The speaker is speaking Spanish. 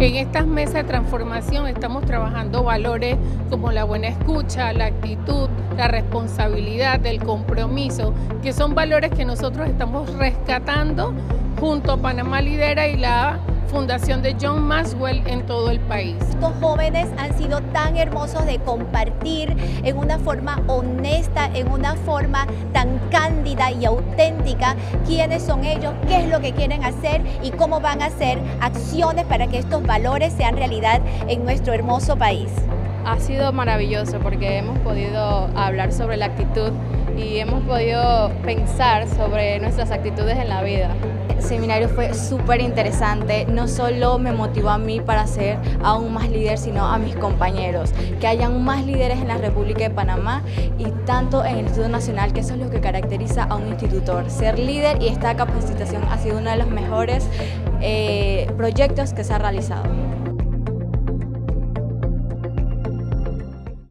En estas mesas de transformación estamos trabajando valores como la buena escucha, la actitud, la responsabilidad, el compromiso, que son valores que nosotros estamos rescatando junto a Panamá Lidera y la Fundación de John Maxwell en todo el país. Estos jóvenes han sido tan hermosos de compartir en una forma honesta, en una forma tan cándida y auténtica quiénes son ellos, qué es lo que quieren hacer y cómo van a hacer acciones para que estos valores sean realidad en nuestro hermoso país. Ha sido maravilloso porque hemos podido hablar sobre la actitud y hemos podido pensar sobre nuestras actitudes en la vida. El seminario fue súper interesante, no solo me motivó a mí para ser aún más líder, sino a mis compañeros, que hayan más líderes en la República de Panamá y tanto en el Instituto Nacional, que eso es lo que caracteriza a un institutor, ser líder y esta capacitación ha sido uno de los mejores eh, proyectos que se ha realizado.